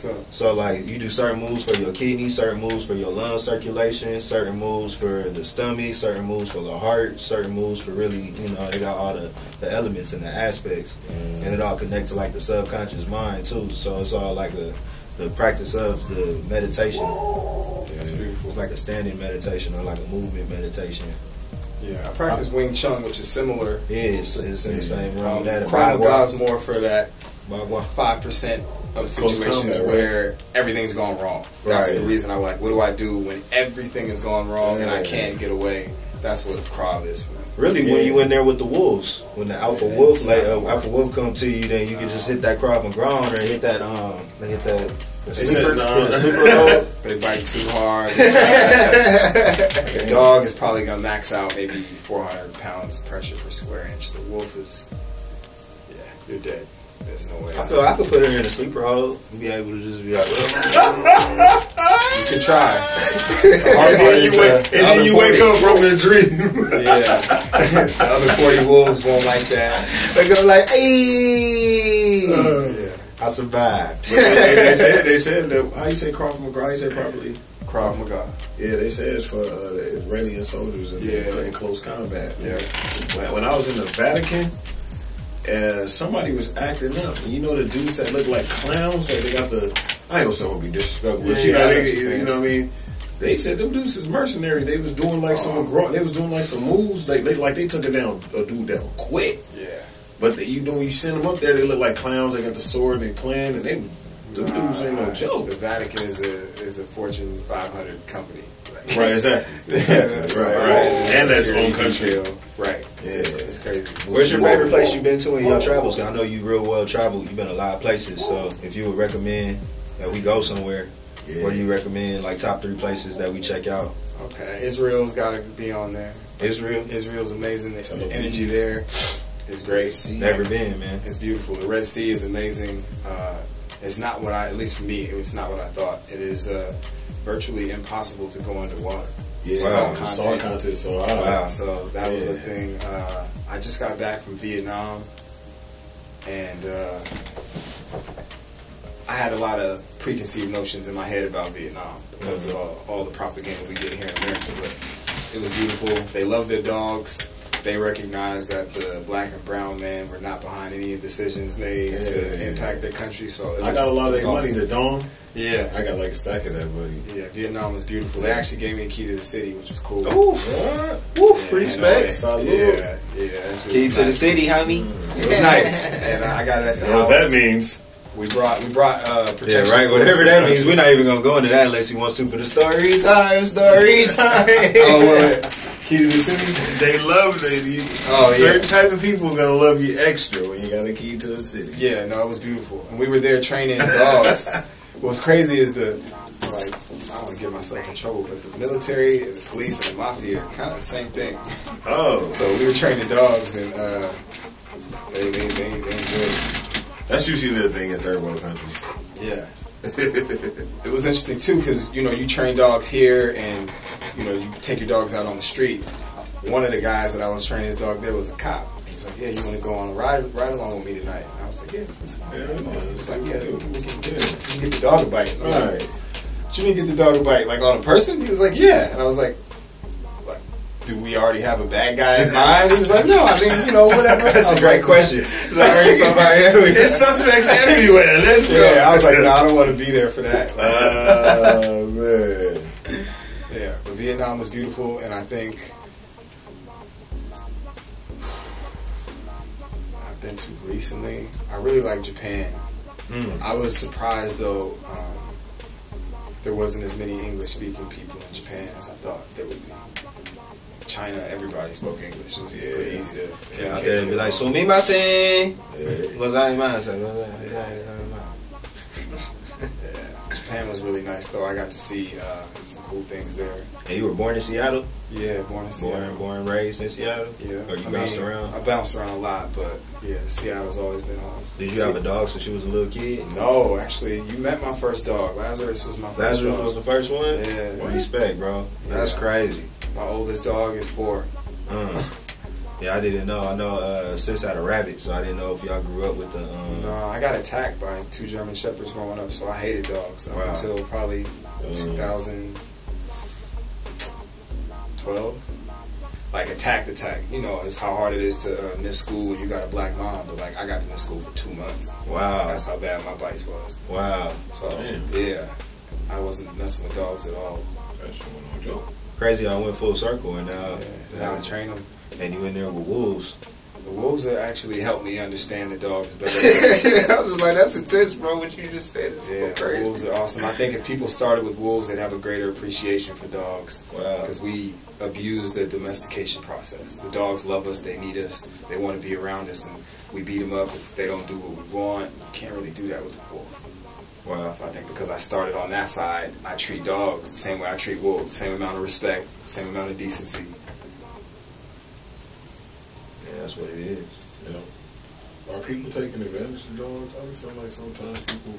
What's up. So like you do certain moves for your kidney, certain moves for your lung circulation, certain moves for the stomach, certain moves for the heart, certain moves for really, you know, they got all the, the elements and the aspects. And it all connects to like the subconscious mind too. So it's all like a the practice of the meditation. That's beautiful. It's like a standing meditation or like a movement meditation. Yeah, I practice Wing Chun, which is similar. Yeah, it's, it's in the same realm. Um, Maga is more for that Bagua. five percent of situations combat, right? where everything's gone wrong. That's Right. the reason I'm like. What do I do when everything is going wrong and I can't get away? That's what Krav is for me. Really, when Yeah. you in there with the wolves, when the alpha Yeah, wolf, it's like uh, gonna alpha wolf come to you, then you can just hit that Krav Maga or hit that um, they hit that the They sleeper, said, nah. the sleeper. They bite too hard. they tire. Like a dog is probably gonna max out maybe 400 pounds pressure per square inch. The wolf is, yeah, you're dead. There's no way. I feel like I could put her in a sleeper hold and be able to just be like, well, you could try. The hard And part then is you the- wake, and then other you wake up from the dream. Yeah, the other 40 wolves won't like that. they go like, hey, Yeah. I survived. But they, they said they said that how you say Krav Maga? How you say properly? Krav Maga. Yeah, they said it's for uh, the Iranian soldiers in, Yeah. in close combat. Yeah. When, when I was in the Vatican, uh, somebody was acting up. And you know the dudes that look like clowns? Like they got the. I ain't gonna say it would be disrespectful, but Yeah, you know, know they, what you're saying. you know what I mean. They said them dudes is mercenaries. They was doing like some agro- they was doing like some moves. Like they like they took it down a dude down quick. Yeah. But the, you know when you send them up there, they look like clowns. They got the sword and they playing, and they them dudes ain't no joke. The Vatican is a is a Fortune 500 company. Like, Right, exactly. that's right, right. And that's own country. detail. Right. Yeah. It's, crazy. Where's your favorite place you've been to in your travels? 'Cause I know you real well traveled. You've been a lot of places. So if you would recommend that we go somewhere, Yeah. where do you recommend like top three places that we check out? Okay. Israel's got to be on there. Israel, Israel's amazing. The, Tel the Aviv. energy there is great. never been, man. It's beautiful. The Red Sea is amazing. Uh, it's not what I, at least for me, it was not what I thought. It is uh, virtually impossible to go underwater. Yeah, Wow. wow. salt content. So I, Wow. So that was a thing. Uh, I just got back from Vietnam, and uh, I had a lot of preconceived notions in my head about Vietnam because of all, all the propaganda we get here in America. But it was beautiful. They love their dogs. They recognized that the black and brown men were not behind any decisions made Yeah. to impact their country. So it I got a lot of was their money. awesome. The dome. Yeah. I got like a stack of that money. Yeah, Vietnam was beautiful. They actually gave me a key to the city, which was cool. Oof, oof, Yeah, respect. Salute. Yeah, yeah. Key was to the city, homie. It was nice, and I got it at the You know house. what that means? We brought we brought uh, Yeah, protection. right. Whatever that means, we're not even gonna go into that unless he wants to for the story time. Story time. Oh, wait, to the city. They love it. You, Oh, yeah. certain type of people are gonna love you extra when you got a key to the city. Yeah, no, it was beautiful, and we were there training dogs. What's crazy is the like I don't want to get myself in trouble, but the military, and the police, and the mafia are kind of the same thing. Oh, So we were training dogs, and uh, they, they they they enjoyed it. that's usually the thing in third world countries. Yeah. it was interesting too because you know you train dogs here and you know you take your dogs out on the street. One of the guys that I was training his dog there was a cop. He was like, "Yeah, you want to go on a ride ride along with me tonight?" And I was like, "Yeah, that's fine." Yeah, It's like, "Yeah, can, we can, Yeah. we can get the dog a bite." All right. Like, Right. "What you mean get the dog a bite? Like on a person?" He was like, "Yeah," and I was like. Do we already have a bad guy in mind? He was like, no, I mean, you know, whatever. That's a great like, question. So I heard somebody There's suspects everywhere. Let's go. Yeah, I was like, no, I don't want to be there for that. Like, Oh man. Vietnam was beautiful, and I think I've been to recently. I really like Japan. I was surprised though. Um, there wasn't as many English speaking people in Japan as I thought there would be. China, everybody spoke English. It was Yeah. pretty easy to Yeah, out there and be like, sumimasen. Yeah. Yeah, Japan was really nice though. I got to see uh, some cool things there. And you were born in Seattle? Yeah, born in Seattle. Born, born, and raised in Seattle? Yeah, Or you I bounced mean, around? I bounced around a lot, but yeah, Seattle's always been home. Did you have a dog since you was a little kid? No, actually, you met my first dog. Lazarus was my first Lazarus dog. was the first one? Yeah. What? Respect, bro. That's crazy. my oldest dog is four. Uh. Yeah, I didn't know. I know uh, sis had a rabbit, so I didn't know if y'all grew up with the. Um, No, I got attacked by two German shepherds growing up, so I hated dogs up Wow. until probably Mm. 2012. like attack attack. You know, it's how hard it is to uh, miss school when you got a black mom. But like I got to miss school for two months. Wow. That's how bad my bites was. Wow. So Damn. yeah, I wasn't messing with dogs at all. That's no joke. Crazy. I went full circle and now, Yeah, now I train them. And you in there with wolves. The wolves have actually helped me understand the dogs better. I was just like, that's intense, bro. What you just said is yeah, so wolves crazy. are awesome. I think if people started with wolves, they'd have a greater appreciation for dogs. Wow. because we abuse the domestication process. The dogs love us, they need us, they want to be around us, and we beat them up if they don't do what we want. You can't really do that with the wolf. Wow. So I think because I started on that side, I treat dogs the same way I treat wolves, same amount of respect, same amount of decency. Yeah, that's what it is. You know, are people taking advantage of dogs? I feel like sometimes people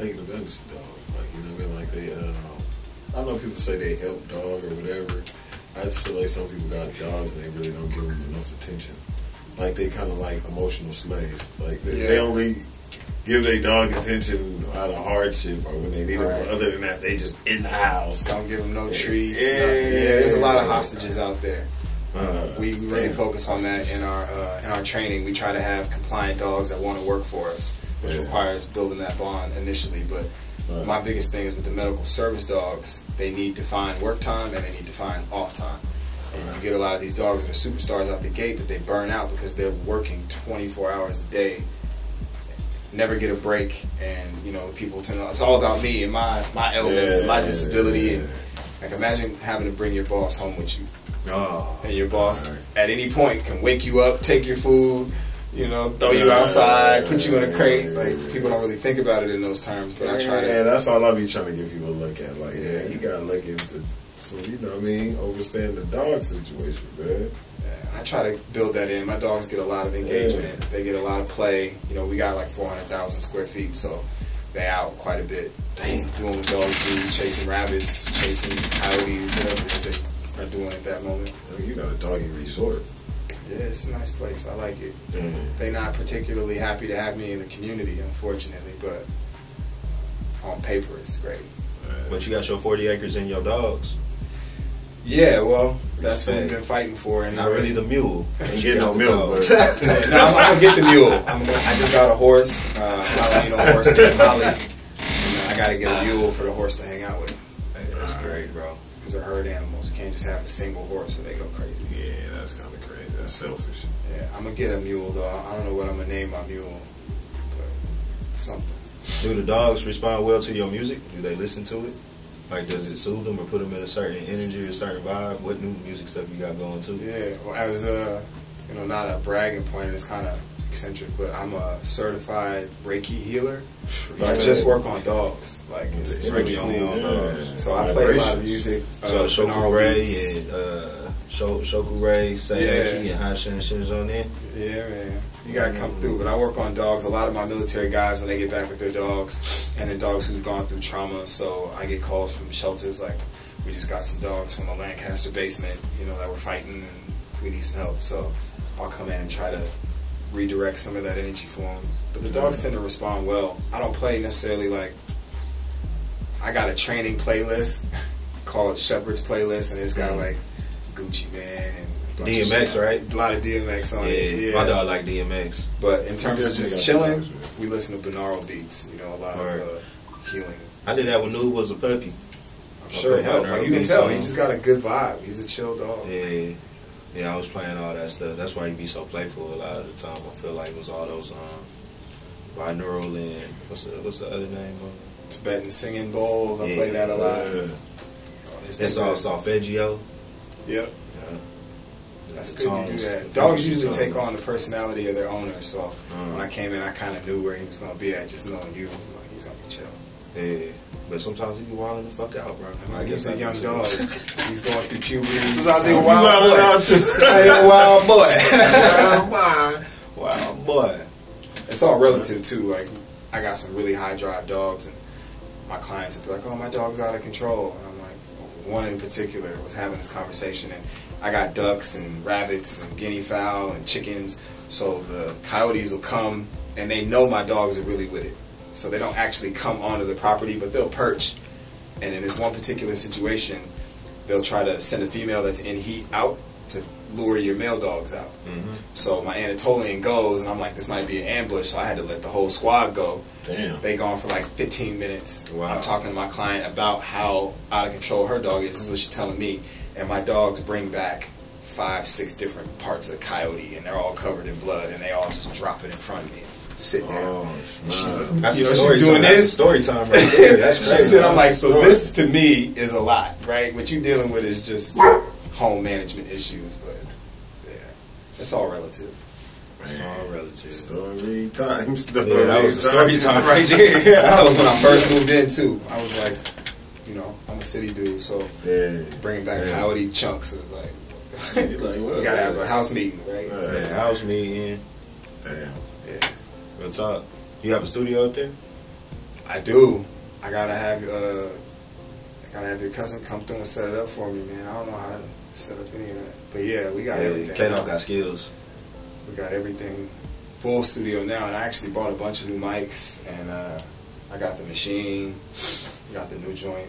taking advantage of dogs. Like you know, what I mean, like they. Uh, I know people say they help dog or whatever. I just feel like some people got dogs and they really don't give them enough attention. Like they kind of like emotional slaves. Like they, they only give their dog attention out of hardship or when they need Right. it. But other than that, they just in the house. Don't give them no treats. Yeah. nothing. yeah there's a lot of hostages out there. Uh, We, we really focus on that in our uh, in our training. We try to have compliant dogs that want to work for us, which Yeah. requires building that bond initially. But Right. my biggest thing is with the medical service dogs, they need defined work time and they need defined off time. And you get a lot of these dogs that are superstars out the gate that they burn out because they're working 24 hours a day, never get a break, and you know people tend to. It's all about me and my my elements and my Yeah, disability. yeah, And like imagine having to bring your boss home with you Oh. and your boss Right. at any point can wake you up, take your food, you know, throw you Yeah, outside, put you in a crate. yeah, Like yeah. people don't really think about it in those terms, but I try Yeah, to. that's all I be trying to give people to look at. Like, Yeah. yeah, you gotta look at the, you know what I mean, overstand the dog situation, man. I try to build that in. My dogs get a lot of engagement. They get a lot of play. You know, we got like 400,000 square feet, so they out quite a bit. Damn. Doing what dogs do, chasing rabbits, chasing coyotes, whatever it is they are doing at that moment. I you got a doggy resort. Yeah, it's a nice place. I like it. Mm. They're not particularly happy to have me in the community, unfortunately, but on paper it's great. But you got your 40 acres and your dogs. Yeah, well, that's what we've been fighting for. Anyway. Not really the mule. Ain't getting no You got the milk, no, I'm, I'm gonna get the mule. I'm gonna, I just got a horse. Uh, Palomino horse named Holly. And uh, I gotta get a mule for the horse to hang out with. That's great, bro. Because they're herd animals. You can't just have a single horse or they go crazy. yeah, that's kind of crazy. That's selfish. Yeah, I'm gonna get a mule though. I don't know what I'm gonna name my mule, but something. Do the dogs respond well to your music? Do they listen to it? Like, does it soothe them or put them in a certain energy or a certain vibe? What new music stuff you got going too? Yeah, well, as a, you know, not a bragging point, point, it's kind of eccentric, but I'm a certified Reiki healer. But I just work on dogs. Like, it's, it's really Reiki only on Yeah. So I play a lot of music. So uh, Shoku Ray and uh, Shoku Ray, Seiki, Yeah. and Hashin Shins on there. Yeah, man. You gotta come through. But I work on dogs. A lot of my military guys, when they get back with their dogs, and then dogs who've gone through trauma. So I get calls from shelters like, we just got some dogs from the Lancaster basement, you know, that were fighting and we need some help. So I'll come in and try to redirect some of that energy for them. But the dogs tend to respond well. I don't play necessarily like, I got a training playlist called Shepherd's Playlist, and it's got Mhm. like Gucci Mane and a bunch of DMX, shit. right? A lot of DMX on Yeah, it. my dog like DMX. But in terms of just chilling, the dogs, man. we listen to binaural beats. You know, a lot Word. of uh, healing. I did that when Noob was a puppy. I'm sure it helped. Like you can tell, he just got a good vibe. He's a chill dog. Yeah, yeah, I was playing all that stuff. That's why he be so playful a lot of the time. I feel like it was all those um, binaural and what's the what's the other name? of it? Tibetan singing bowls. I Yeah, play that a lot. Yeah. So It's all solfeggio. Yep, Yeah. that's good to tones, do that. Dogs usually take on the personality of their owner. So Mhm. when I came in, I kind of knew where he was going to be at. Just knowing you, like, he's going to be chill. Yeah, but sometimes he be wilding the fuck out, bro. I mean, he's a young dog. he's going through puberty. Sometimes he a wild boy. out too. Hey, a wild boy. Bye. wild boy. it's all relative too. Like I got some really high drive dogs, and my clients would be like, "Oh, my dog's out of control." And I'm like, one in particular was having this conversation, and I got ducks and rabbits and guinea fowl and chickens. So the coyotes will come, and they know my dogs are really with it. So they don't actually come onto the property, but they'll perch. And in this one particular situation, they'll try to send a female that's in heat out, to lure your male dogs out. Mm-hmm. So my Anatolian goes, and I'm like, this might be an ambush. So I had to let the whole squad go. Damn. They gone for like 15 minutes. Wow. I'm talking to my client about how out of control her dog is. This is what she's telling me. And my dogs bring back five, six different parts of coyote, and they're all covered in blood, and they all just drop it in front of me, sitting down. Oh, And she's like, That's you know, she's doing time. That's this. story time right there. That's She crazy. said, I'm like, so this to me is a lot, right? What you're dealing with is just home management issues, but yeah, it's all relative. It's all relative. Story time. Story Yeah, that was time. story time right there. That was when I first moved in too. I was like, you know, I'm a city dude, so Yeah. bringing back Yeah. coyote chunks is like, You're like, what? we gotta have a house meeting, right? Right. Yeah, house meeting. Damn. Real talk. You have a studio up there? I do. I gotta have uh, I gotta have your cousin come through and set it up for me, man. I don't know how to set up any of that, but yeah, we got Yeah, everything. K-Dog got skills. we got everything full studio now, and I actually bought a bunch of new mics, and uh, I got the machine, got the new joint.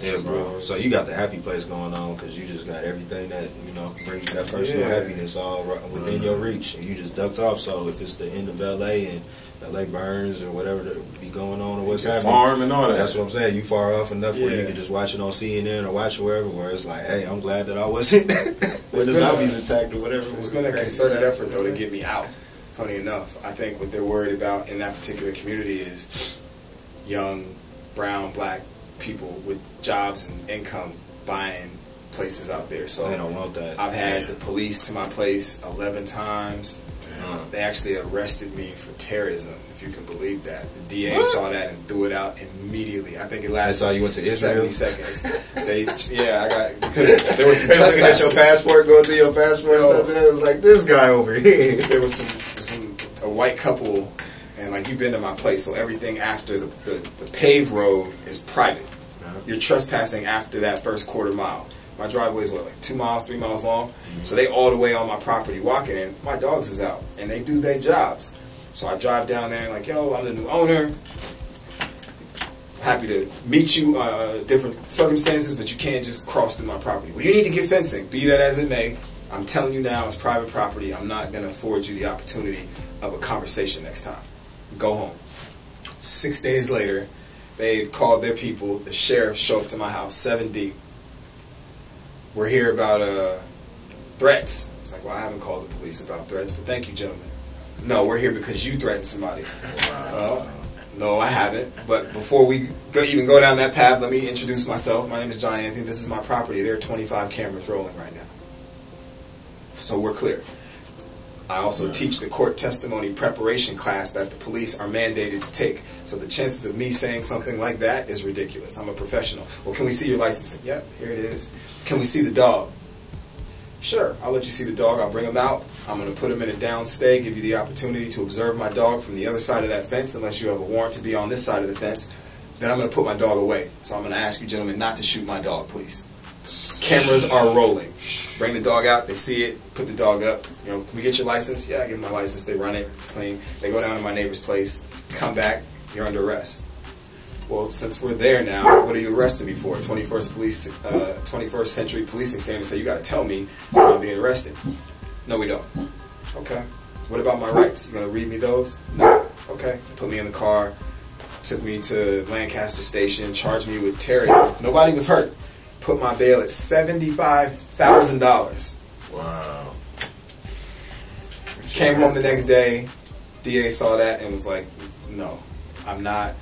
Yeah, bro. So you got the happy place going on because you just got everything that you know brings you that personal Yeah. happiness all right within your mm-hmm. reach, and you just ducked off. So if it's the end of LA and LA burns or whatever that be going on or what's happening, farm and all that. that's what I'm saying. You far off enough where you can just watch it on CNN or watch it wherever. Where it's like, hey, I'm glad that I wasn't when the been a- zombies attacked or whatever. It's been a concerted effort though to get me out. Funny enough, I think what they're worried about in that particular community is young, brown, black people with jobs and income buying places out there. So They don't want that. I've had the police to my place 11 times. Uh, They actually arrested me for terrorism, if you can believe that. The DA What? saw that and threw it out immediately. I think it lasted That's you went to Israel? 70 seconds. They, yeah, I got because there was some They looking at your passport, going through your passport and It was like this guy over here. There was some some a white couple, and like you've been to my place, so everything after the the, the paved road is private. You're trespassing after that first quarter mile. My driveway is what, like two miles, three miles long. So they all the way on my property walking in. My dogs is out, and they do their jobs. So I drive down there and like, yo, I'm the new owner. Happy to meet you uh, different circumstances, but you can't just cross through my property. Well, you need to get fencing. Be that as it may, I'm telling you now, it's private property. I'm not going to afford you the opportunity of a conversation next time. Go home. Six days later, they called their people. The sheriff showed up to my house, seven deep. We're here about uh, threats. It's like, well, I haven't called the police about threats, but thank you, gentlemen. No, we're here because you threatened somebody. Uh, no, I haven't. But before we go, even go down that path, let me introduce myself. My name is John Anthony. This is my property. There are 25 cameras rolling right now. So we're clear. I also teach the court testimony preparation class that the police are mandated to take. So the chances of me saying something like that is ridiculous. I'm a professional. Well, can we see your license? Yep, here it is. Can we see the dog? Sure, I'll let you see the dog. I'll bring him out. I'm going to put him in a down stay, give you the opportunity to observe my dog from the other side of that fence, unless you have a warrant to be on this side of the fence. Then I'm going to put my dog away. So I'm going to ask you, gentlemen, not to shoot my dog, please. Cameras are rolling. Bring the dog out. They see it. Put the dog up. You know, can we get your license? Yeah, I give them my license. They run it. It's clean. They go down to my neighbor's place. Come back. You're under arrest. Well, since we're there now, what are you arresting me for? 21st police, uh, 21st century policing standards say you got to tell me I'm being arrested. No, we don't. Okay. What about my rights? You gonna read me those? No. Okay. Put me in the car. Took me to Lancaster Station. Charged me with terrorism. Nobody was hurt. Put my bail at seventy-five thousand dollars. Wow. Came home the next day. DA saw that and was like, "No, I'm not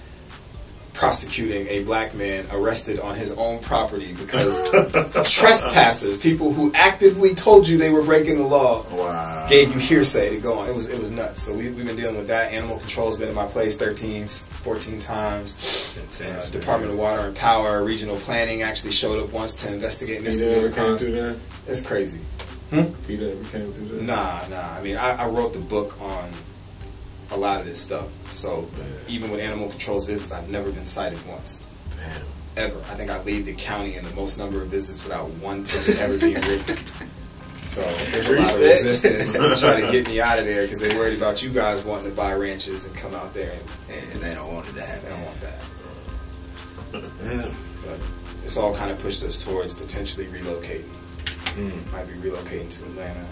prosecuting a black man arrested on his own property because trespassers, people who actively told you they were breaking the law, Wow. gave you hearsay to go on. It was it was nuts. So we, we've been dealing with that. Animal control's been in my place 13, 14 times. Uh, Department of Water and Power, regional planning actually showed up once to investigate misdemeanor crimes. It's crazy. Peter ever came through there? Nah, nah. I mean, I, I wrote the book on a lot of this stuff. So Man. even with animal control's visits, I've never been cited once. Damn. Ever. I think I lead the county in the most number of visits without one ticket ever being written. So there's a lot of resistance to try to get me out of there because they're worried about you guys wanting to buy ranches and come out there and, And they don't want it to they don't want that. Yeah. But it's all kind of pushed us towards potentially relocating. Mm. Might be relocating to Atlanta,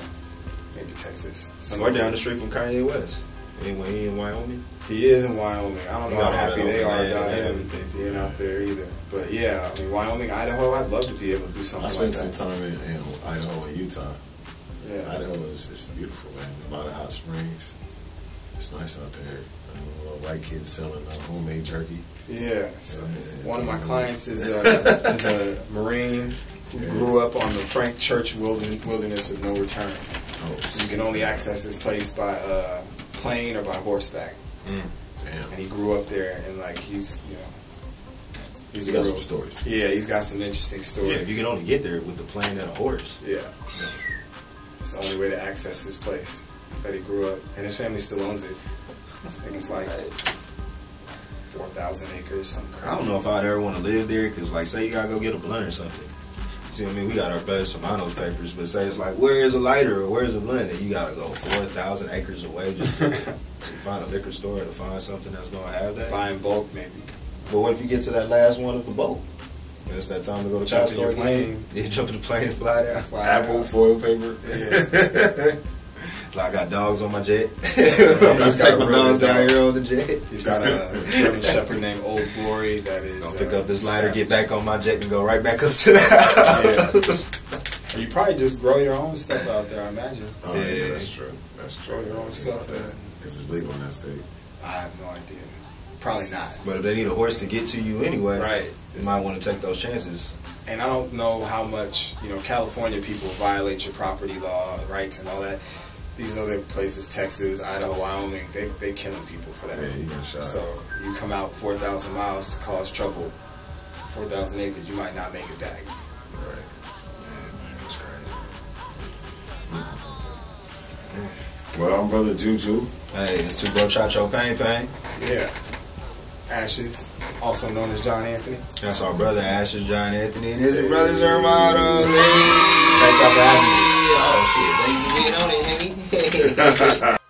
maybe Texas. Or Somewhere down the street from Kanye West. Anyway, he in Wyoming. He is in Wyoming. I don't know how happy they are about him everything. being out there either. But yeah, I mean Wyoming, Idaho, I'd love to be able to do something. I something spent like some that. time in, in Idaho and Utah. Yeah. Idaho is it's beautiful, man. A lot of hot springs. It's nice out there. White kids selling uh, homemade jerky. Yeah. So Yeah. one of my clients is a, is a Marine who grew up on the Frank Church wilderness, wilderness of no return. Oh, You can only access this place by uh, plane or by horseback. Mm. And he grew up there, and like he's you know he's He a got real- some stories. Yeah, he's got some interesting stories. Yeah, if you can only get there with the plane and a horse. Yeah. It's the only way to access this place that he grew up, and his family still owns it. I think it's like four thousand acres, something crazy. I don't know if I'd ever want to live there because, like, say you gotta go get a blunt or something. See what I mean? We got our best Hermanos papers, but say it's like, where is a lighter or where's a blunt? And you gotta go 4,000 acres away just to find a liquor store to find something that's gonna have that. Buy in bulk, maybe. But what if you get to that last one of the bulk? And it's that time to go to Jump Costco again? plane. Yeah, jump in the plane and fly down. Fly Apple out. foil paper. Yeah. like I got dogs on my jet. I'm gonna got take my dogs down here on the jet. He's got a German Shepherd named Old Glory that is. Gonna pick uh, up this lighter, get back on my jet, and go right back up to the house. Or you probably just grow your own stuff out there. I imagine. Oh, yeah, Yeah. that's true. That's true. Grow your own stuff. That, if it's legal in that state. I have no idea. Probably not. But if they need a horse to get to you anyway, Right. you might want to take those chances. and I don't know how much you know California people violate your property law rights and all that. These other places, Texas, Idaho, Wyoming, they they killing people for that. Yeah, you got shot. So you come out four thousand miles to cause trouble, four thousand acres, you might not make it back. Right. Man, man, that's crazy. Well, I'm brother Juju. Hey, it's two bro Chacho Pain Pain. Yeah. Ashes, also known as John Anthony. That's our brother Ashes John Anthony and his brother's Hermanos. Hey. Thank y'all for having me. Oh shit, thank you for being on it, Henry.